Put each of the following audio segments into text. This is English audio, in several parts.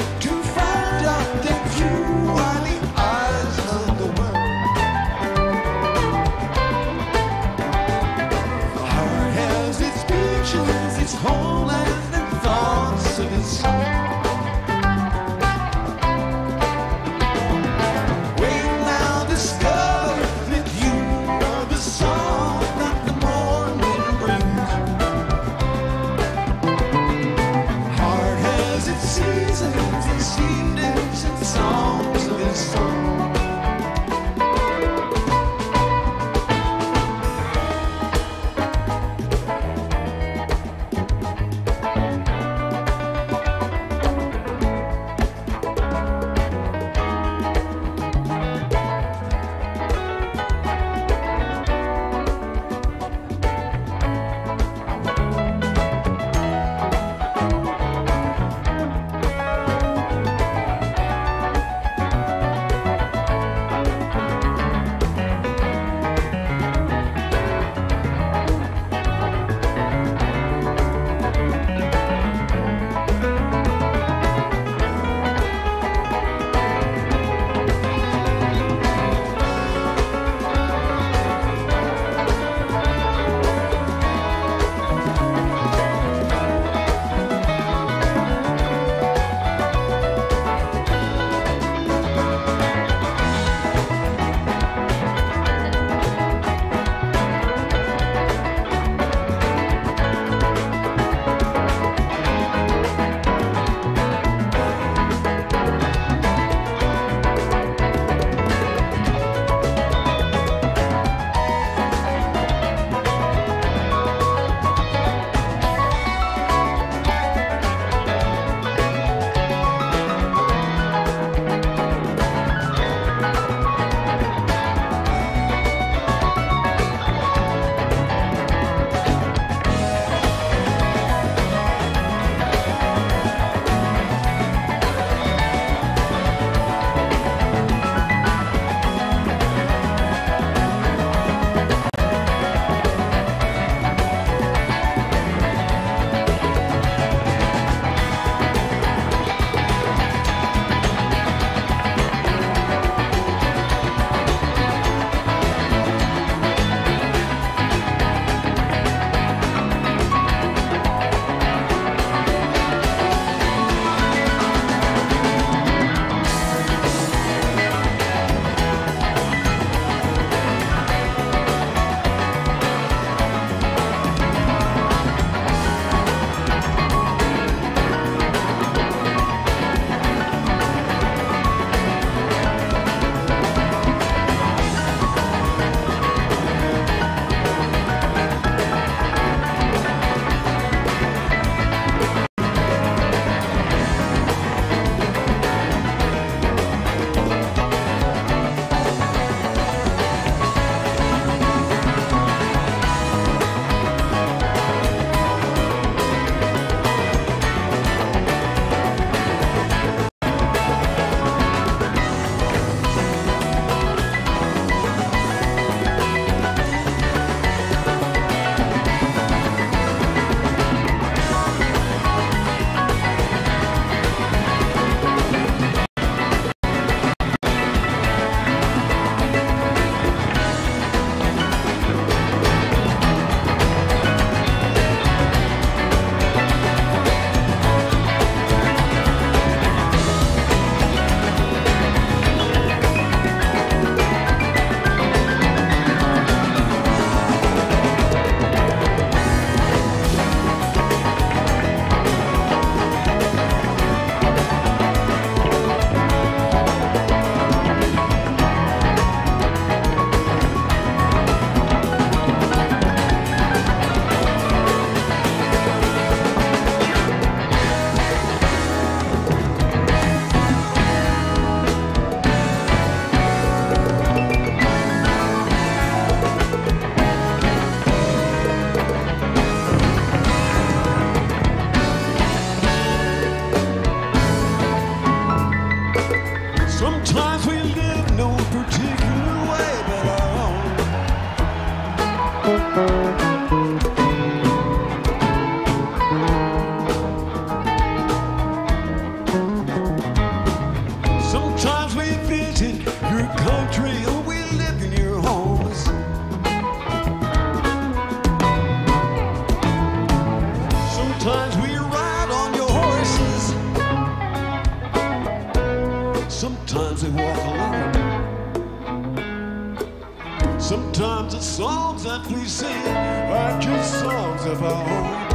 Two. Sometimes the songs that we sing are just songs of our own.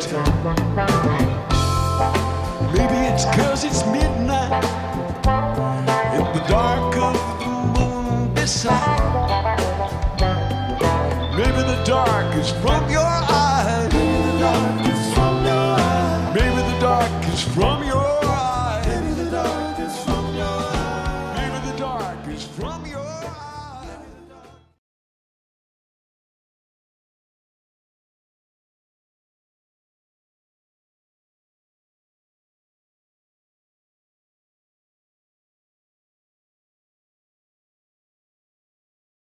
time.